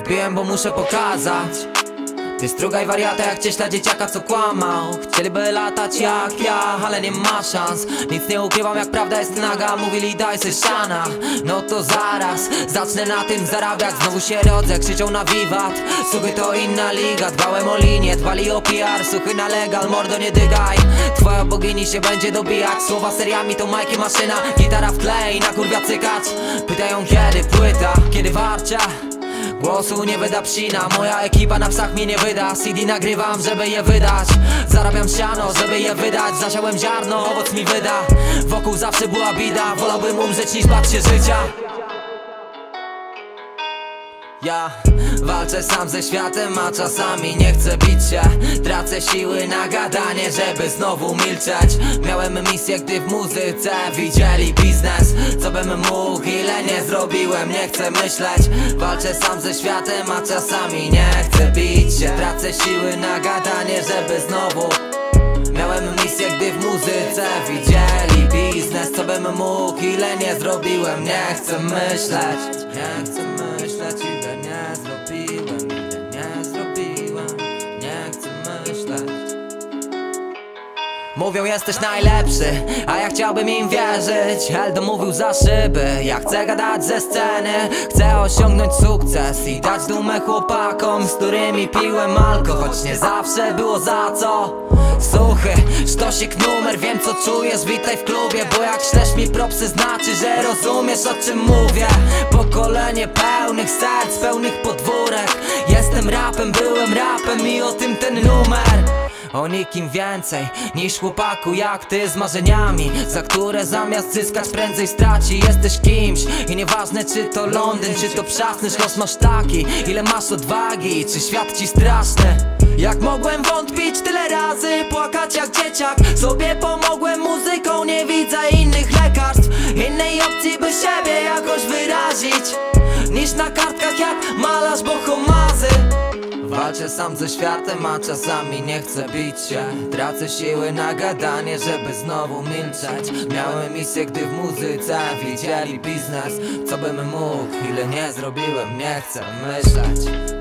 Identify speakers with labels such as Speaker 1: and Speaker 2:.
Speaker 1: zrobiłem, bo muszę pokazać. Ty strugaj wariata jak cieśla dzieciaka co kłamał. Chcieliby latać jak ja, ale nie ma szans. Nic nie ukrywam jak prawda jest naga. Mówili daj se szana No to zaraz, zacznę na tym zarabiać. Znowu się rodzę, krzyczą na wiwat. Suchy to inna liga, dbałem o linię Dbali o PR, suchy na legal Mordo nie dygaj, twoja bogini się będzie dobijać. Słowa seriami to majki maszyna. Gitara w klej, na kurwia cykać. Pytają kiedy płyta, kiedy warcia Głosu nie wyda psina Moja ekipa na psach mnie nie wyda. CD nagrywam, żeby je wydać. Zarabiam siano, żeby je wydać. Zasiałem ziarno, owoc mi wyda. Wokół zawsze była bida Wolałbym umrzeć niż bać się życia ja walczę sam ze światem, a czasami nie chcę bić się. Tracę siły na gadanie, żeby znowu milczeć. Miałem misję, gdy w muzyce widzieli biznes. Co bym mógł, ile nie zrobiłem, nie chcę myśleć. Walczę sam ze światem, a czasami nie chcę bić się. Tracę siły na gadanie, żeby znowu. Miałem misję, gdy w muzyce widzieli biznes. Co bym mógł, ile nie zrobiłem, nie chcę myśleć. Nie chcę myśleć, Mówią jesteś najlepszy, a ja chciałbym im wierzyć. Eldo mówił za szyby, ja chcę gadać ze sceny. Chcę osiągnąć sukces i dać dumę chłopakom Z którymi piłem alko, choć nie zawsze było za co. Suchy, sztosik numer, wiem co czujesz, witaj w klubie Bo jak ślesz mi propsy znaczy, że rozumiesz o czym mówię. Pokolenie pełnych serc, pełnych podwórek o nikim więcej niż chłopaku jak ty z marzeniami Za które zamiast zyskać prędzej straci. Jesteś kimś i nieważne czy to Londyn Czy to przasnysz los masz taki Ile masz odwagi, czy świat ci straszny. Jak mogłem wątpić tyle razy, płakać jak dzieciak Sobie pomogłem muzyką, nie widzę innych lekarstw Innej opcji by siebie jakoś wyrazić Niż na kartkach jak malarz bohomazy Walczę sam ze światem, a czasami nie chcę bić się. Tracę siły na gadanie, żeby znowu milczeć. Miałem misję, gdy w muzyce widzieli biznes. Co bym mógł, ile nie zrobiłem, nie chcę myśleć